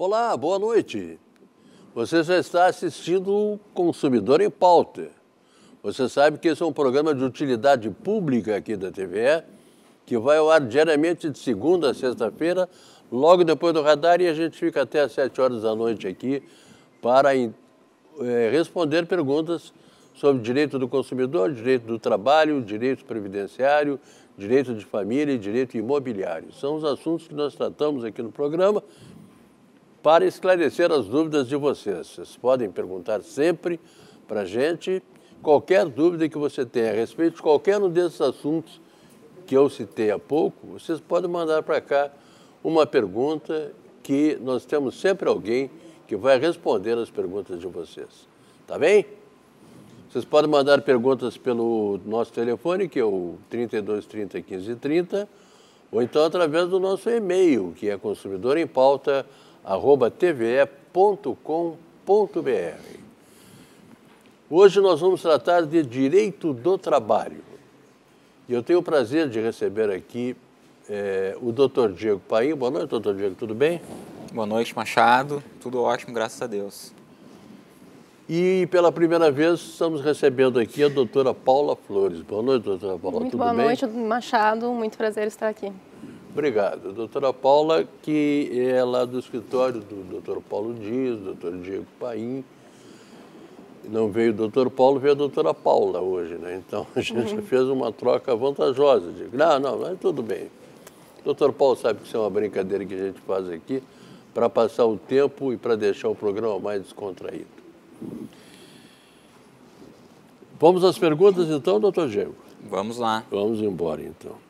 Olá, boa noite. Você já está assistindo o Consumidor em Pauta. Você sabe que esse é um programa de utilidade pública aqui da TVE, que vai ao ar diariamente de segunda a sexta-feira, logo depois do radar, e a gente fica até às sete horas da noite aqui para é, responder perguntas sobre direito do consumidor, direito do trabalho, direito previdenciário, direito de família e direito imobiliário. São os assuntos que nós tratamos aqui no programa para esclarecer as dúvidas de vocês. Vocês podem perguntar sempre para a gente qualquer dúvida que você tenha a respeito de qualquer um desses assuntos que eu citei há pouco, vocês podem mandar para cá uma pergunta que nós temos sempre alguém que vai responder as perguntas de vocês. Tá bem? Vocês podem mandar perguntas pelo nosso telefone, que é o 3230 1530, ou então através do nosso e-mail, que é consumidorempauta.com tve.com.br. Hoje nós vamos tratar de direito do trabalho. E eu tenho o prazer de receber aqui é, o Dr. Diego Paim. Boa noite, doutor Diego, tudo bem? Boa noite, Machado. Tudo ótimo, graças a Deus. E pela primeira vez estamos recebendo aqui a doutora Paula Flores. Boa noite, doutora Paula. Muito tudo boa bem? noite, Machado. Muito prazer estar aqui. Obrigado. Doutora Paula, que é lá do escritório do doutor Paulo Dias, doutor Diego Paim. Não veio o doutor Paulo, veio a doutora Paula hoje, né? Então a gente uhum. fez uma troca vantajosa. Digo, não, não, mas tudo bem. O doutor Paulo sabe que isso é uma brincadeira que a gente faz aqui para passar o tempo e para deixar o programa mais descontraído. Vamos às perguntas então, doutor Diego? Vamos lá. Vamos embora então.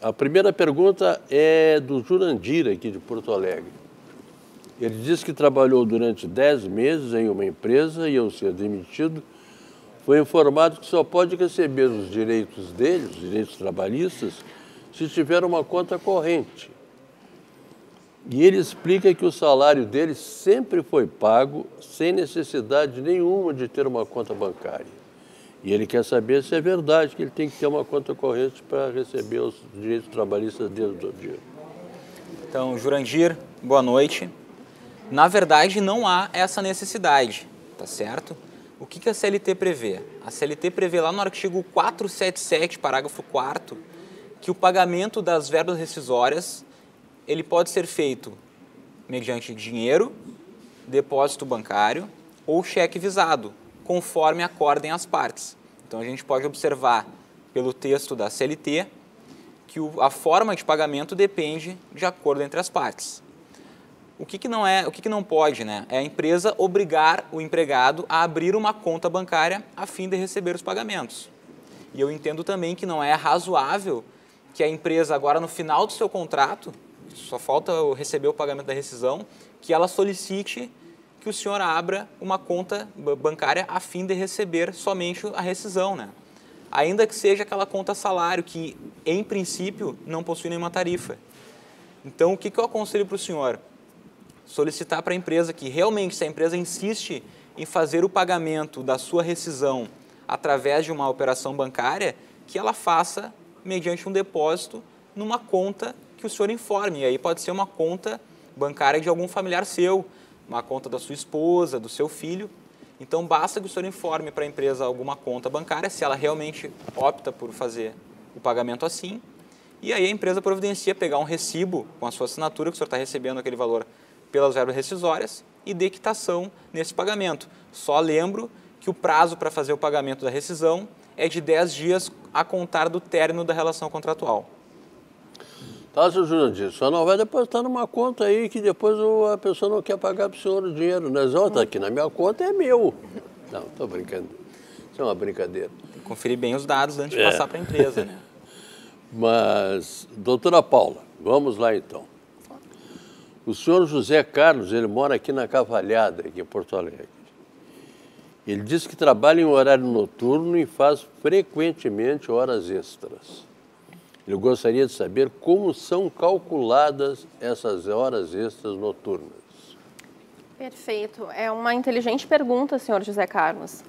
A primeira pergunta é do Jurandir, aqui de Porto Alegre. Ele diz que trabalhou durante 10 meses em uma empresa e, ao ser demitido, foi informado que só pode receber os direitos dele, os direitos trabalhistas, se tiver uma conta corrente. E ele explica que o salário dele sempre foi pago sem necessidade nenhuma de ter uma conta bancária. E ele quer saber se é verdade que ele tem que ter uma conta corrente para receber os direitos trabalhistas dele do dia. Então, Jurandir, boa noite. Na verdade, não há essa necessidade, tá certo? O que, que a CLT prevê? A CLT prevê lá no artigo 477, parágrafo 4 que o pagamento das verbas rescisórias ele pode ser feito mediante dinheiro, depósito bancário ou cheque visado, conforme acordem as partes. Então a gente pode observar pelo texto da CLT que a forma de pagamento depende de acordo entre as partes. O que, que não é, o que, que não pode, né? É a empresa obrigar o empregado a abrir uma conta bancária a fim de receber os pagamentos. E eu entendo também que não é razoável que a empresa agora no final do seu contrato, só falta receber o pagamento da rescisão, que ela solicite que o senhor abra uma conta bancária a fim de receber somente a rescisão, né? Ainda que seja aquela conta salário, que em princípio não possui nenhuma tarifa. Então, o que, que eu aconselho para o senhor? Solicitar para a empresa que realmente, se a empresa insiste em fazer o pagamento da sua rescisão através de uma operação bancária, que ela faça mediante um depósito numa conta que o senhor informe. E aí pode ser uma conta bancária de algum familiar seu, uma conta da sua esposa, do seu filho. Então, basta que o senhor informe para a empresa alguma conta bancária, se ela realmente opta por fazer o pagamento assim. E aí a empresa providencia pegar um recibo com a sua assinatura, que o senhor está recebendo aquele valor pelas verbas rescisórias, e de quitação nesse pagamento. Só lembro que o prazo para fazer o pagamento da rescisão é de 10 dias a contar do término da relação contratual. Tá, seu Jurandir, só não vai depositar numa conta aí que depois a pessoa não quer pagar para o senhor o dinheiro, né? Ó, tá aqui na minha conta é meu. Não, estou brincando. Isso é uma brincadeira. Tem que conferir bem os dados antes de é. passar para a empresa, né? Mas, doutora Paula, vamos lá então. O senhor José Carlos, ele mora aqui na Cavalhada, aqui em Porto Alegre. Ele diz que trabalha em horário noturno e faz frequentemente horas extras. Eu gostaria de saber como são calculadas essas horas extras noturnas. Perfeito. É uma inteligente pergunta, senhor José Carlos.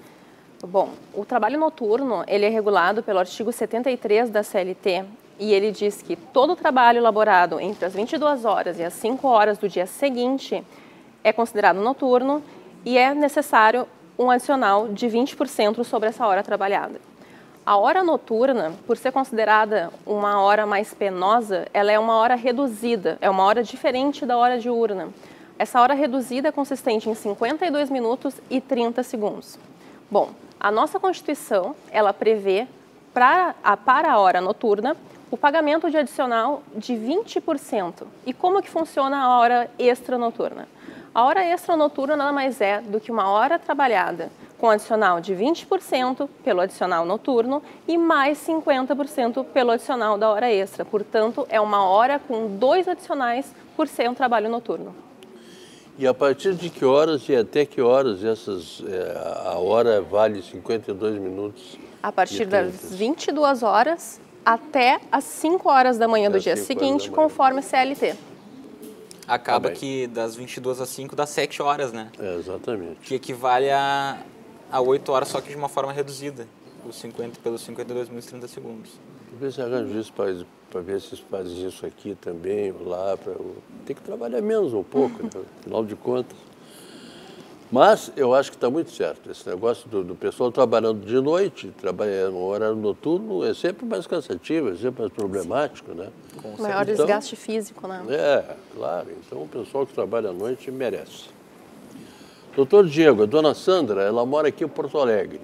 Bom, o trabalho noturno ele é regulado pelo artigo 73 da CLT e ele diz que todo trabalho elaborado entre as 22 horas e as 5 horas do dia seguinte é considerado noturno e é necessário um adicional de 20% sobre essa hora trabalhada. A hora noturna, por ser considerada uma hora mais penosa, ela é uma hora reduzida, é uma hora diferente da hora diurna. Essa hora reduzida é consistente em 52 minutos e 30 segundos. Bom, a nossa Constituição, ela prevê para a, para a hora noturna o pagamento de adicional de 20%. E como que funciona a hora extra noturna? A hora extra noturna nada mais é do que uma hora trabalhada com adicional de 20% pelo adicional noturno e mais 50% pelo adicional da hora extra. Portanto, é uma hora com dois adicionais por ser um trabalho noturno. E a partir de que horas e até que horas essas, é, a hora vale 52 minutos? A partir das 22 horas até as 5 horas da manhã do dia seguinte, conforme CLT. Acaba que das 22 às 5 dá 7 horas, né? É, exatamente. Que equivale a, a 8 horas, só que de uma forma reduzida, os 50, pelos 52 minutos e 30 segundos. Talvez se arranje isso para ver se fazem isso aqui também, lá. Pra, tem que trabalhar menos um pouco, né? afinal de contas. Mas eu acho que está muito certo. Esse negócio do, do, pessoal trabalhando de noite, trabalhando no horário noturno, é sempre mais cansativo, é sempre mais problemático, né? Com Maior então, desgaste físico, né? É, claro. Então o pessoal que trabalha à noite merece. Doutor Diego, a dona Sandra, ela mora aqui em Porto Alegre.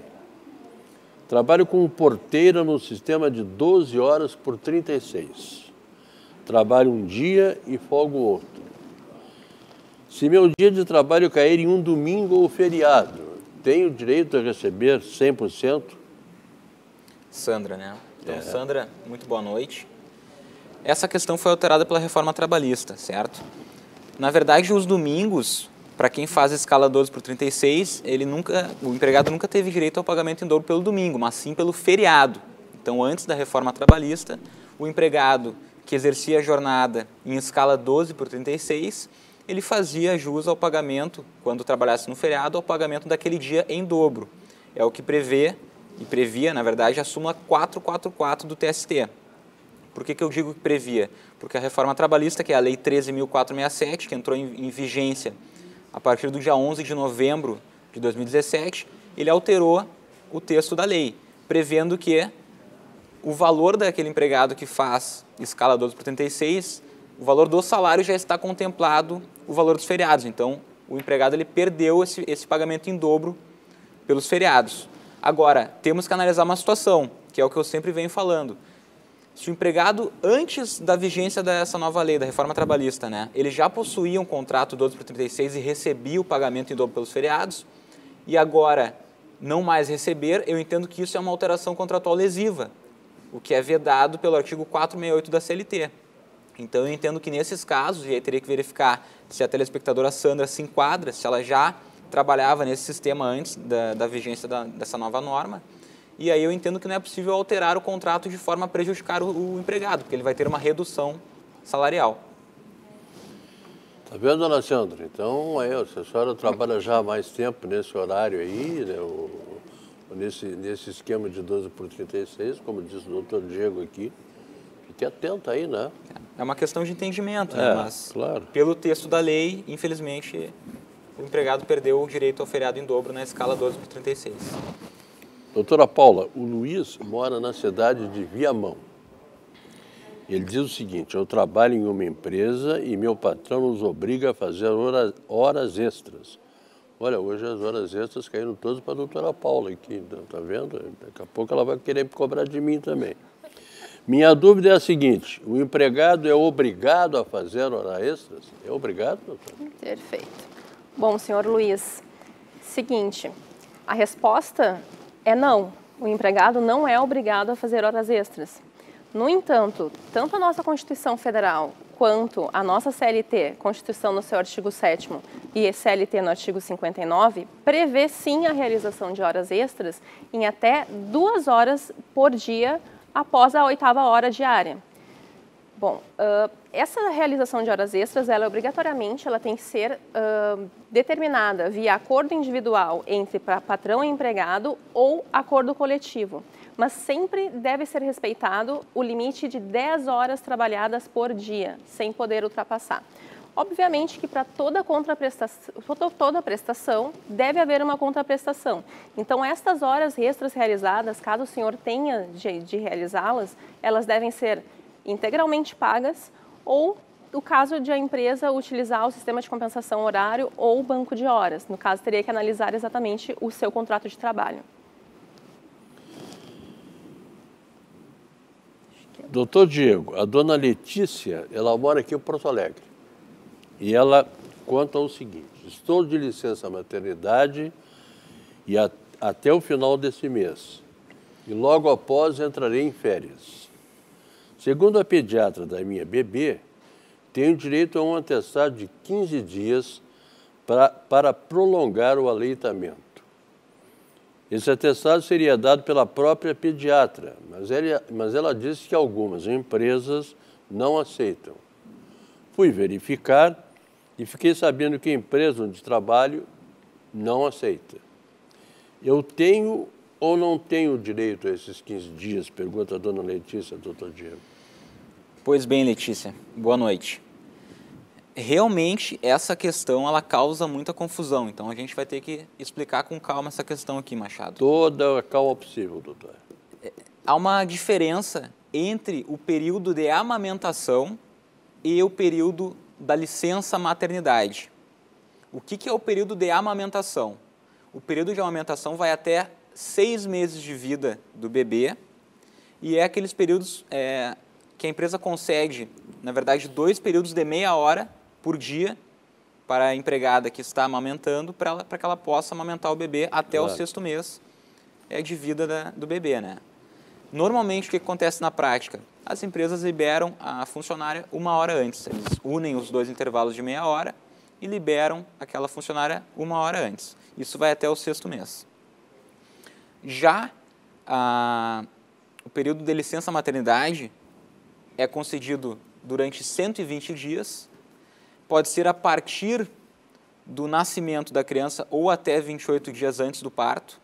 Trabalho como porteira no sistema de 12 horas por 36. Trabalho um dia e folgo outro. Se meu dia de trabalho cair em um domingo ou feriado, tenho direito a receber 100%? Sandra, né? Então, é. Sandra, muito boa noite. Essa questão foi alterada pela reforma trabalhista, certo? Na verdade, os domingos, para quem faz escala 12 por 36, ele nunca, o empregado nunca teve direito ao pagamento em dobro pelo domingo, mas sim pelo feriado. Então, antes da reforma trabalhista, o empregado que exercia a jornada em escala 12 por 36 ele fazia jus ao pagamento, quando trabalhasse no feriado, ao pagamento daquele dia em dobro. É o que prevê, e previa, na verdade, a súmula 444 do TST. Por que, que eu digo que previa? Porque a reforma trabalhista, que é a Lei 13.467, que entrou em, em vigência a partir do dia 11 de novembro de 2017, ele alterou o texto da lei, prevendo que o valor daquele empregado que faz escala 12 por 36 o valor do salário já está contemplado o valor dos feriados. Então, o empregado ele perdeu esse, esse pagamento em dobro pelos feriados. Agora, temos que analisar uma situação, que é o que eu sempre venho falando. Se o empregado, antes da vigência dessa nova lei, da reforma trabalhista, né, ele já possuía um contrato 12 por 36 e recebia o pagamento em dobro pelos feriados, e agora não mais receber, eu entendo que isso é uma alteração contratual lesiva, o que é vedado pelo artigo 468 da CLT. Então eu entendo que nesses casos, e aí teria que verificar se a telespectadora Sandra se enquadra, se ela já trabalhava nesse sistema antes da, da vigência da, dessa nova norma. E aí eu entendo que não é possível alterar o contrato de forma a prejudicar o, o empregado, porque ele vai ter uma redução salarial. Tá vendo, dona Sandra? Então, aí, a senhora trabalha já há mais tempo nesse horário aí, né, o, nesse, nesse esquema de 12 por 36, como disse o doutor Diego aqui. Fique atento aí, né? É uma questão de entendimento, né? é, mas claro. pelo texto da lei, infelizmente, o empregado perdeu o direito ao feriado em dobro na escala 12 por 36. Doutora Paula, o Luiz mora na cidade de Viamão. Ele diz o seguinte: eu trabalho em uma empresa e meu patrão nos obriga a fazer horas, horas extras. Olha, hoje as horas extras caíram todas para a doutora Paula aqui, tá vendo? Daqui a pouco ela vai querer cobrar de mim também. Minha dúvida é a seguinte: o empregado é obrigado a fazer hora extras? É obrigado, doutor? Perfeito. Bom, senhor Luiz, seguinte, a resposta é não. O empregado não é obrigado a fazer horas extras. No entanto, tanto a nossa Constituição Federal quanto a nossa CLT, Constituição no seu artigo 7 e CLT no artigo 59, prevê sim a realização de horas extras em até duas horas por dia após a oitava hora diária. Bom, uh, essa realização de horas extras, ela obrigatoriamente ela tem que ser uh, determinada via acordo individual entre patrão e empregado ou acordo coletivo. Mas sempre deve ser respeitado o limite de 10 horas trabalhadas por dia, sem poder ultrapassar. Obviamente que para toda contraprestação, toda prestação deve haver uma contraprestação. Então, estas horas extras realizadas, caso o senhor tenha de, de realizá-las, elas devem ser integralmente pagas ou o caso de a empresa utilizar o sistema de compensação horário ou banco de horas. No caso, teria que analisar exatamente o seu contrato de trabalho. Doutor Diego, a dona Letícia, ela mora aqui em Porto Alegre. E ela conta o seguinte: estou de licença maternidade e a, até o final desse mês. E logo após entrarei em férias. Segundo a pediatra da minha bebê, tenho direito a um atestado de 15 dias pra, para prolongar o aleitamento. Esse atestado seria dado pela própria pediatra, mas ela, mas ela disse que algumas empresas não aceitam. Fui verificar e fiquei sabendo que a empresa onde trabalho não aceita. Eu tenho ou não tenho direito a esses 15 dias? Pergunta a dona Letícia, doutor Diego. Pois bem, Letícia, boa noite. Realmente, essa questão ela causa muita confusão, então a gente vai ter que explicar com calma essa questão aqui, Machado. Toda a calma possível, doutor. É, há uma diferença entre o período de amamentação e o período da licença maternidade. O que, que é o período de amamentação? O período de amamentação vai até seis meses de vida do bebê e é aqueles períodos é, que a empresa concede, na verdade, dois períodos de meia hora por dia para a empregada que está amamentando para que ela possa amamentar o bebê até claro. o sexto mês é, de vida da, do bebê, né? Normalmente, o que acontece na prática? As empresas liberam a funcionária uma hora antes. Eles unem os dois intervalos de meia hora e liberam aquela funcionária uma hora antes. Isso vai até o sexto mês. Já a, o período de licença maternidade é concedido durante 120 dias, pode ser a partir do nascimento da criança ou até 28 dias antes do parto.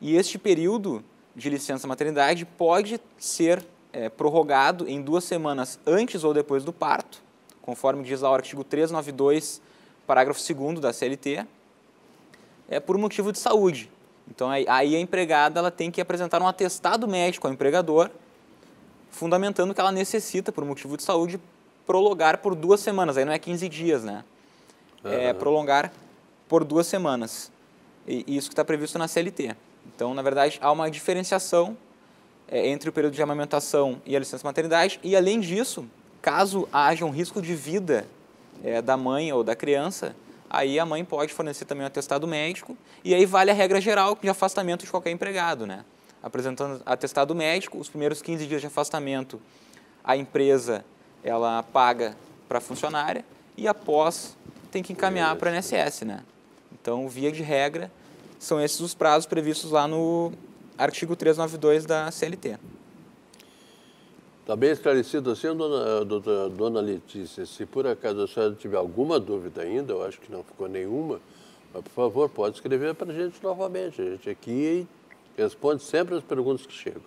E este período de licença maternidade pode ser é, prorrogado em duas semanas antes ou depois do parto, conforme diz o artigo 392, parágrafo 2 da CLT, é por motivo de saúde. Então aí a empregada ela tem que apresentar um atestado médico ao empregador, fundamentando que ela necessita, por motivo de saúde, prolongar por duas semanas. Aí não é 15 dias, né? É prolongar por duas semanas. E isso que está previsto na CLT. Então, na verdade, há uma diferenciação é, entre o período de amamentação e a licença maternidade. E, além disso, caso haja um risco de vida é, da mãe ou da criança, aí a mãe pode fornecer também um atestado médico. E aí vale a regra geral de afastamento de qualquer empregado, né? Apresentando atestado médico, os primeiros 15 dias de afastamento, a empresa ela paga para a funcionária e após tem que encaminhar para a INSS, né? Então, via de regra, são esses os prazos previstos lá no artigo 392 da CLT. Está bem esclarecido assim, dona, dona, dona Letícia. Se por acaso a senhora tiver alguma dúvida ainda, eu acho que não ficou nenhuma, mas, por favor, pode escrever para a gente novamente. A gente aqui responde sempre as perguntas que chegam.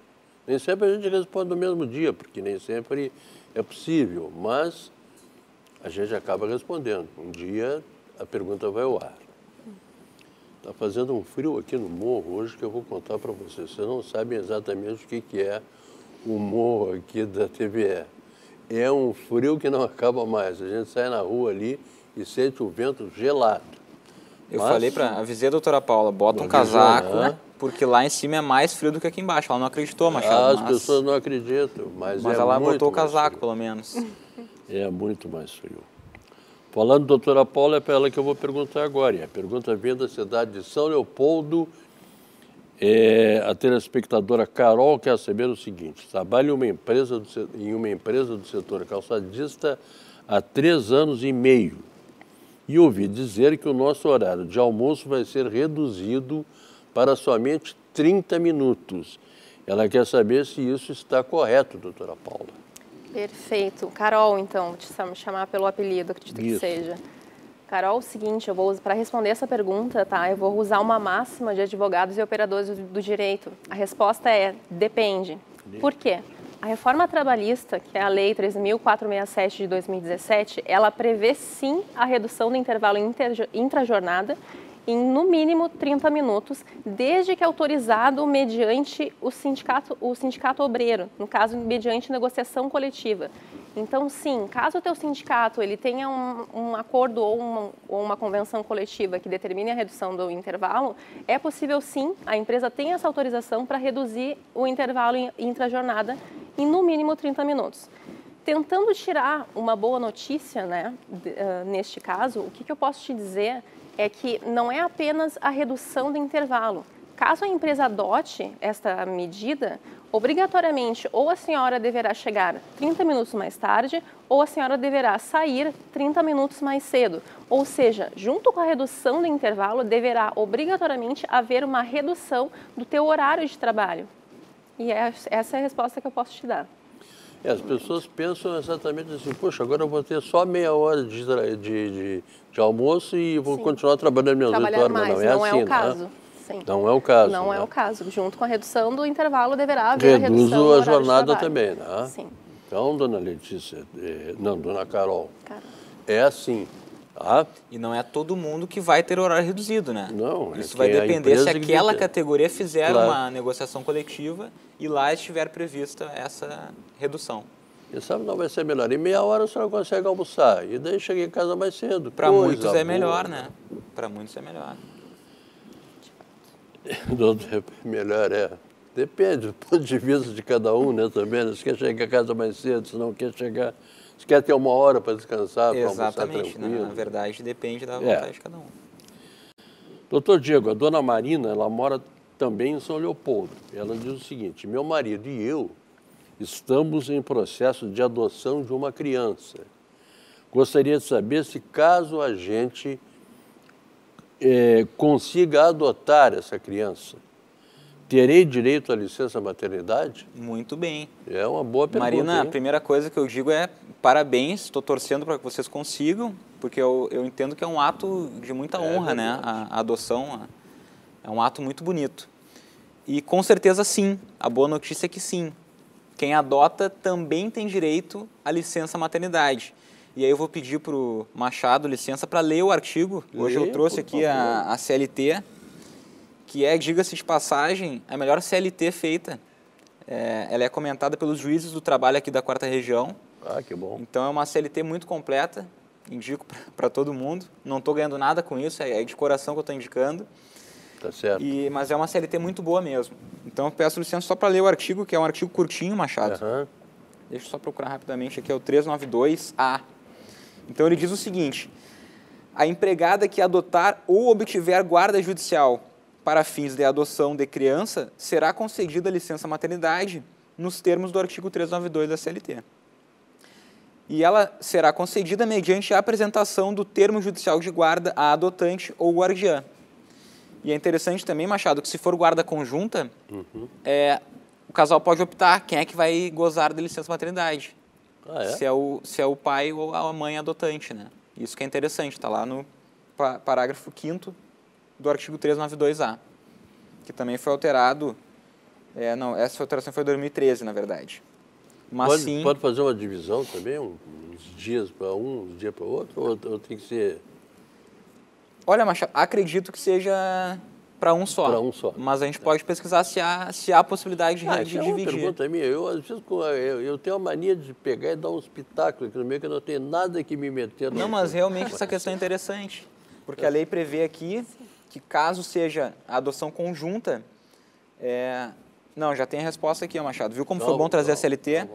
Nem sempre a gente responde no mesmo dia, porque nem sempre é possível, mas a gente acaba respondendo. Um dia a pergunta vai ao ar. Está fazendo um frio aqui no morro hoje que eu vou contar para vocês. Vocês não sabem exatamente o que, que é o morro aqui da TVE. É um frio que não acaba mais. A gente sai na rua ali e sente o vento gelado. Eu Mas, falei para avisei a doutora Paula, bota um casaco, né? Porque lá em cima é mais frio do que aqui embaixo. Ela não acreditou, Machado. Ah, as mas... pessoas não acreditam, mas, mas é ela botou o casaco, pelo menos. É muito mais frio. Falando doutora Paula, é para ela que eu vou perguntar agora. E a pergunta vem da cidade de São Leopoldo. É, a telespectadora Carol quer saber o seguinte: trabalho em uma empresa do, em uma empresa do setor calçadista há três anos e meio. E ouvi dizer que o nosso horário de almoço vai ser reduzido para somente 30 minutos. Ela quer saber se isso está correto, doutora Paula. Perfeito. Carol, então, te chamar pelo apelido, acredito Isso. que seja. Carol, o seguinte, eu vou para responder essa pergunta, tá? Eu vou usar uma máxima de advogados e operadores do, direito. A resposta é depende. Por quê? A reforma trabalhista, que é a Lei 13.467 de 2017, ela prevê sim a redução do intervalo intrajornada em no mínimo 30 minutos, desde que autorizado mediante o sindicato, o sindicato obreiro, no caso mediante negociação coletiva. Então, sim, caso o teu sindicato ele tenha um, um acordo ou uma, ou uma, convenção coletiva que determine a redução do intervalo, é possível sim, a empresa tem essa autorização para reduzir o intervalo intrajornada em no mínimo 30 minutos. Tentando tirar uma boa notícia, né, uh, neste caso, o que, que eu posso te dizer é que não é apenas a redução do intervalo. Caso a empresa adote esta medida, obrigatoriamente ou a senhora deverá chegar 30 minutos mais tarde ou a senhora deverá sair 30 minutos mais cedo. Ou seja, junto com a redução do intervalo, deverá obrigatoriamente haver uma redução do teu horário de trabalho. E é, essa é a resposta que eu posso te dar. É, as pessoas pensam exatamente assim, poxa, agora eu vou ter só meia hora de, de, de, de almoço e vou Sim. continuar trabalhando minhas oito horas, mas não é não assim, é o né? caso. Né? Não é o caso. Não né? é o caso. Junto com a redução do intervalo deverá haver Reduzo a redução a jornada também, né? Sim. Então, dona Letícia, é, não, dona Carol, Carol, é assim. Tá? E não é todo mundo que vai ter horário reduzido, né? Não. É Isso é vai depender se aquela categoria fizer claro. uma negociação coletiva e lá estiver prevista essa redução. E sabe, não vai ser melhor. Em meia hora a senhora consegue almoçar. E daí chega em casa mais cedo. Para muitos é boa. melhor, né? Para muitos é melhor. melhor é. Depende do ponto de vista de cada um, né, também. Né? Se quer chegar em casa mais cedo, se não quer chegar... Se quer ter uma hora para descansar, para almoçar tranquilo. Né? Na verdade, depende da vontade é. de cada um. Doutor Diego, a dona Marina, ela mora também em São Leopoldo. Ela diz o seguinte, meu marido e eu estamos em processo de adoção de uma criança. Gostaria de saber se caso a gente é, consiga adotar essa criança, terei direito à licença maternidade? Muito bem. É uma boa pergunta. Marina, hein? a primeira coisa que eu digo é parabéns, estou torcendo para que vocês consigam, porque eu, eu, entendo que é um ato de muita é honra, né? A, a adoção é um ato muito bonito. E com certeza sim, a boa notícia é que sim. Quem adota também tem direito à licença maternidade. E aí eu vou pedir para o Machado licença para ler o artigo. Hoje eu trouxe aqui a, a, CLT, que é, diga-se de passagem, a melhor CLT feita. É, ela é comentada pelos juízes do trabalho aqui da quarta região. Ah, que bom. Então é uma CLT muito completa, indico para todo mundo. Não estou ganhando nada com isso, é, é de coração que eu estou indicando. Tá certo. E, mas é uma CLT muito boa mesmo. Então eu peço licença só para ler o artigo, que é um artigo curtinho, Machado. Uhum. Deixa eu só procurar rapidamente aqui, é o 392A. Então ele diz o seguinte: a empregada que adotar ou obtiver guarda judicial para fins de adoção de criança será concedida licença maternidade nos termos do artigo 392 da CLT. E ela será concedida mediante a apresentação do termo judicial de guarda à adotante ou guardiã. E é interessante também, Machado, que se for guarda conjunta, uhum. é, o casal pode optar quem é que vai gozar da licença maternidade. Ah, é? Se, é o, se é o pai ou a mãe adotante, né? Isso que é interessante, está lá no parágrafo 5 do artigo 392A, que também foi alterado, é, não, essa alteração foi em 2013, na verdade. Mas pode, sim... Pode fazer uma divisão também, uns dias para um, uns dias para outro, ou, ou tem que ser... Olha, Machado, acredito que seja para um só. Para um só. Mas a gente pode pesquisar se há, se há possibilidade de, ah, de é dividir. Uma pergunta minha. Eu, às vezes, eu, eu tenho a mania de pegar e dar uns espetáculo aqui no meio que eu não tenho nada que me meter. Não, mas realmente essa questão é interessante. Porque a lei prevê aqui que caso seja a adoção conjunta, é... não, já tem a resposta aqui, Machado. Viu como não, foi bom trazer não, a CLT?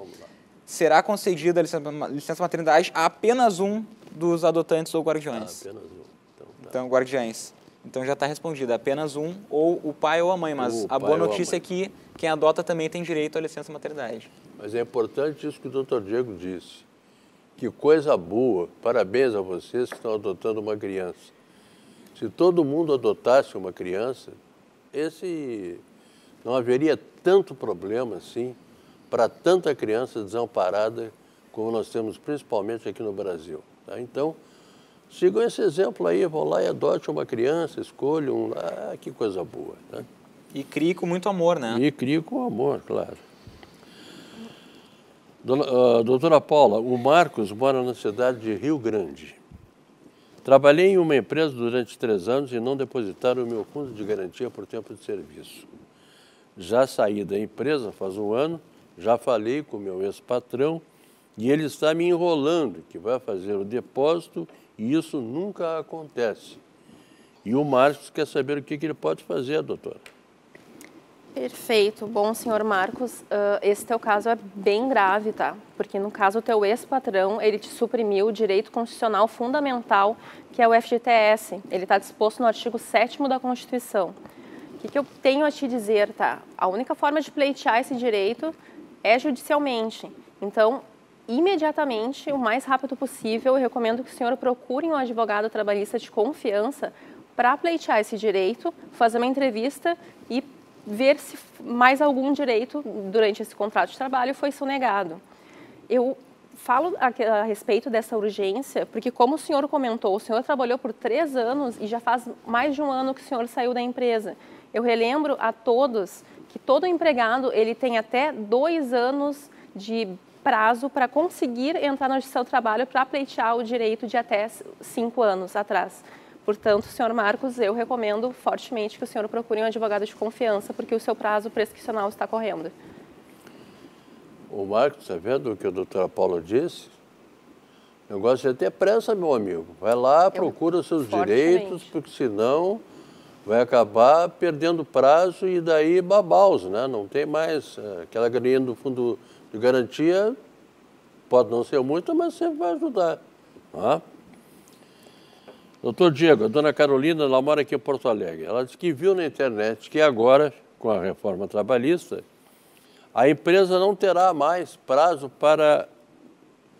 Será concedida a licença, licença maternidade a apenas um dos adotantes ou guardiões. Ah, apenas um. Então, tá. então guardiões. Então já está respondido, é apenas um, ou o pai ou a mãe, mas o a boa notícia é que quem adota também tem direito à licença maternidade. Mas é importante isso que o doutor Diego disse. Que coisa boa, parabéns a vocês que estão adotando uma criança. Se todo mundo adotasse uma criança, esse não haveria tanto problema assim para tanta criança desamparada como nós temos principalmente aqui no Brasil. Tá? Então, Sigam esse exemplo aí, vão lá e adote uma criança, escolham um lá, ah, que coisa boa. Né? E crie com muito amor, né? E crie com amor, claro. Dona, uh, doutora Paula, o Marcos mora na cidade de Rio Grande. Trabalhei em uma empresa durante três anos e não depositaram o meu fundo de garantia por tempo de serviço. Já saí da empresa faz um ano, já falei com o meu ex-patrão e ele está me enrolando que vai fazer o depósito e isso nunca acontece. E o Marcos quer saber o que, que ele pode fazer, doutora. Perfeito. Bom, senhor Marcos, uh, esse teu caso é bem grave, tá? Porque no caso o teu ex-patrão, ele te suprimiu o direito constitucional fundamental, que é o FGTS. Ele está disposto no artigo 7 da Constituição. O que, que eu tenho a te dizer, tá? A única forma de pleitear esse direito é judicialmente. Então, imediatamente, o mais rápido possível, eu recomendo que o senhor procure um advogado trabalhista de confiança para pleitear esse direito, fazer uma entrevista e ver se mais algum direito durante esse contrato de trabalho foi sonegado. Eu falo a, a, respeito dessa urgência, porque como o senhor comentou, o senhor trabalhou por três anos e já faz mais de um ano que o senhor saiu da empresa. Eu relembro a todos que todo empregado ele tem até dois anos de prazo para conseguir entrar justiça do trabalho para pleitear o direito de até cinco anos atrás. Portanto, senhor Marcos, eu recomendo fortemente que o senhor procure um advogado de confiança, porque o seu prazo prescricional está correndo. O Marcos, está vendo o que a doutora Paula disse? O negócio é ter pressa, meu amigo. Vai lá, procura os seus direitos, porque senão vai acabar perdendo prazo e daí babaus, né? Não tem mais é, aquela graninha do fundo de garantia, pode não ser muito, mas sempre vai ajudar. Tá? Doutor Diego, a dona Carolina, ela mora aqui em Porto Alegre. Ela disse que viu na internet que agora, com a reforma trabalhista, a empresa não terá mais prazo para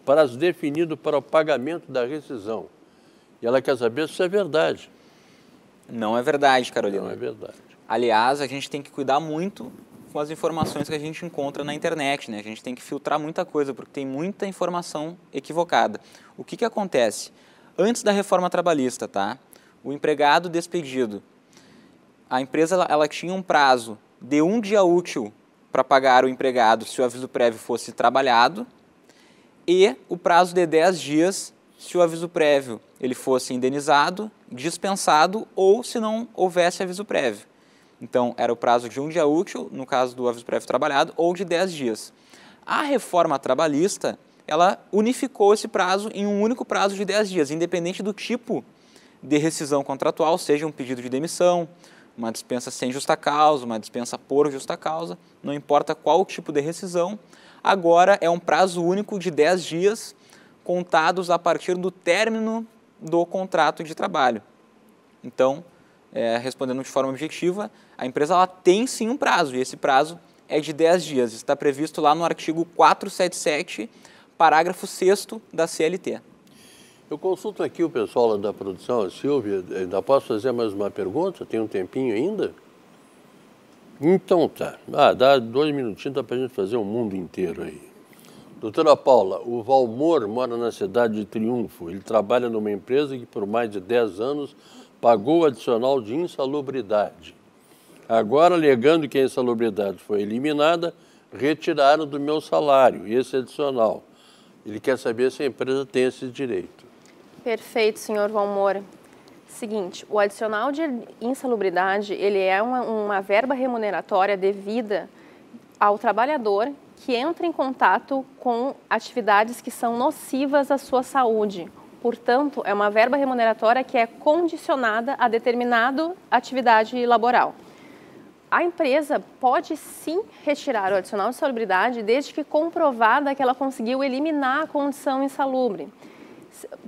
prazo definido para o pagamento da rescisão. E ela quer saber se isso é verdade. Não é verdade, Carolina. Não é verdade. Aliás, a gente tem que cuidar muito com as informações que a gente encontra na internet, né? A gente tem que filtrar muita coisa, porque tem muita informação equivocada. O que, que acontece? Antes da reforma trabalhista, tá? O empregado despedido, a empresa ela, tinha um prazo de um dia útil para pagar o empregado se o aviso prévio fosse trabalhado e o prazo de 10 dias se o aviso prévio ele fosse indenizado, dispensado ou se não houvesse aviso prévio. Então, era o prazo de um dia útil, no caso do aviso prévio trabalhado, ou de 10 dias. A reforma trabalhista, ela unificou esse prazo em um único prazo de 10 dias, independente do tipo de rescisão contratual, seja um pedido de demissão, uma dispensa sem justa causa, uma dispensa por justa causa, não importa qual tipo de rescisão, agora é um prazo único de 10 dias contados a partir do término do contrato de trabalho. Então, é, respondendo de forma objetiva, a empresa ela tem sim um prazo, e esse prazo é de 10 dias. Está previsto lá no artigo 477 parágrafo 6 da CLT. Eu consulto aqui o pessoal da produção, a Silvia, ainda posso fazer mais uma pergunta? Tem um tempinho ainda? Então tá. Ah, dá dois minutinhos, dá para a gente fazer o mundo inteiro aí. Doutora Paula, o Valmor mora na cidade de Triunfo. Ele trabalha numa empresa que por mais de 10 anos pagou adicional de insalubridade. Agora, alegando que a insalubridade foi eliminada, retiraram do meu salário esse adicional. Ele quer saber se a empresa tem esse direito. Perfeito, senhor Valmor. Seguinte, o adicional de insalubridade, ele é uma, uma verba remuneratória devida ao trabalhador que entra em contato com atividades que são nocivas à sua saúde. Portanto, é uma verba remuneratória que é condicionada a determinada atividade laboral a empresa pode sim retirar o adicional de salubridade desde que comprovada que ela conseguiu eliminar a condição insalubre.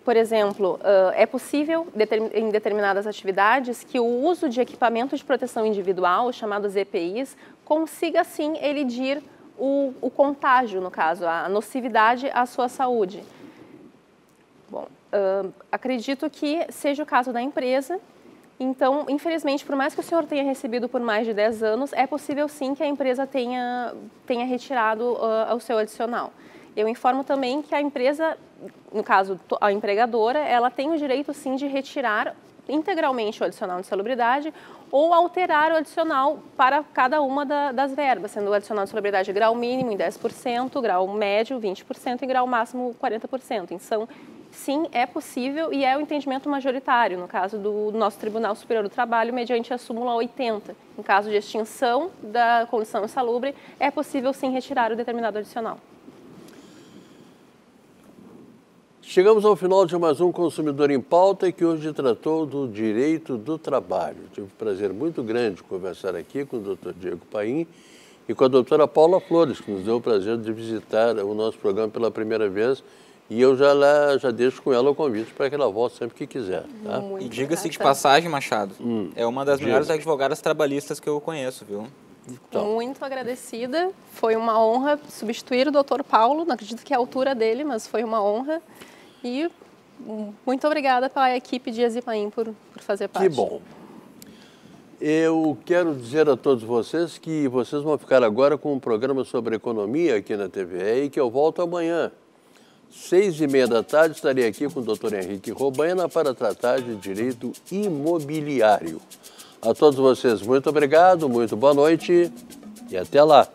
Por exemplo, é possível em determinadas atividades que o uso de equipamento de proteção individual, chamados EPIs, consiga sim elidir o, o contágio, no caso, a nocividade à sua saúde. Bom, acredito que seja o caso da empresa então, infelizmente, por mais que o senhor tenha recebido por mais de 10 anos, é possível sim que a empresa tenha, tenha retirado uh, o seu adicional. Eu informo também que a empresa, no caso a empregadora, ela tem o direito sim de retirar integralmente o adicional de salubridade ou alterar o adicional para cada uma da, das verbas, sendo o adicional de solidariedade grau mínimo em 10%, grau médio 20% e grau máximo 40%. Então, sim, é possível e é o entendimento majoritário, no caso do nosso Tribunal Superior do Trabalho, mediante a súmula 80. Em caso de extinção da condição insalubre, é possível sim retirar o determinado adicional. Chegamos ao final de mais um Consumidor em Pauta que hoje tratou do direito do trabalho. Tive um prazer muito grande conversar aqui com o Dr. Diego Paim e com a doutora Paula Flores, que nos deu o prazer de visitar o nosso programa pela primeira vez. E eu já, lá, já deixo com ela o convite para que ela volte sempre que quiser. Tá? e diga-se de passagem, Machado, hum, é uma das melhores advogadas trabalhistas que eu conheço, viu? Então. Muito agradecida. Foi uma honra substituir o doutor Paulo. Não acredito que é a altura dele, mas foi uma honra. E muito obrigada pela equipe de Azipaim por, por fazer parte. Que bom. Eu quero dizer a todos vocês que vocês vão ficar agora com um programa sobre economia aqui na TVE e que eu volto amanhã. Seis e meia da tarde estarei aqui com o doutor Henrique Robaina para tratar de direito imobiliário. A todos vocês, muito obrigado, muito boa noite e até lá.